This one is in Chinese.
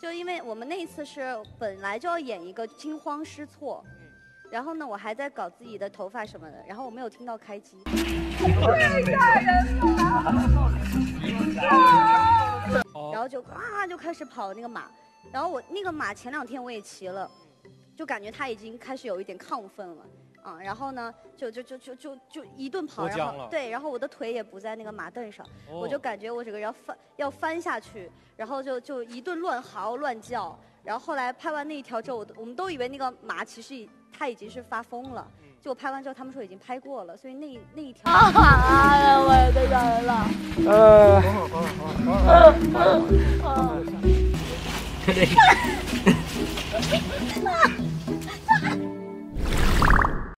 就因为我们那一次是本来就要演一个惊慌失措然后呢我还在搞自己的头发什么的然后我没有听到开机。太吓人了！然后就啊就开始跑那个马。然后我那个马前两天我也骑了就感觉它已经开始有一点亢奋了啊，然后呢，就就就就就就一顿跑，然后对，然后我的腿也不在那个马凳上，我就感觉我整个人要翻要翻下去，然后就就一顿乱嚎乱叫，然后后来拍完那一条之后，我我们都以为那个马其实它已经是发疯了，就我拍完之后，他们说已经拍过了，所以那那一条。啊，我的人了。呃。好好好好好。